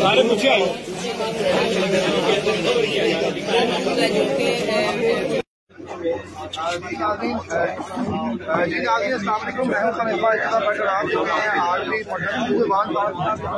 सारे पूछे जी नाज़रीन असलम मैं भाई इतना बटर आप जो आज भी पटना